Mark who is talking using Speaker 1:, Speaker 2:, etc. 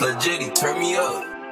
Speaker 1: legit, he turn me up.